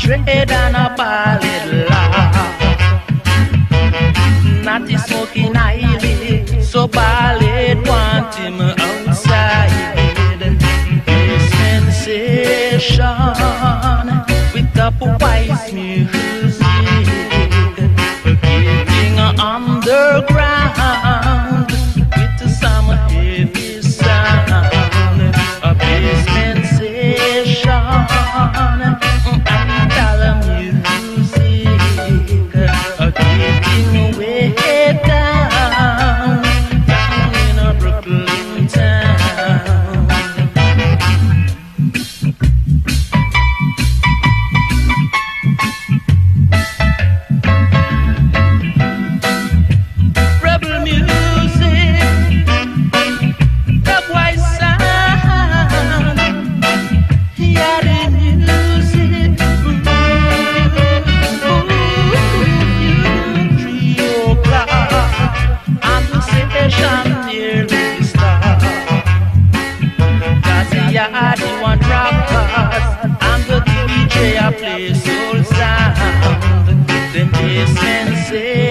concentrated on a ballad love. Not the smoking eyelid, so ballad want him outside. A sensation with the wise music. distance.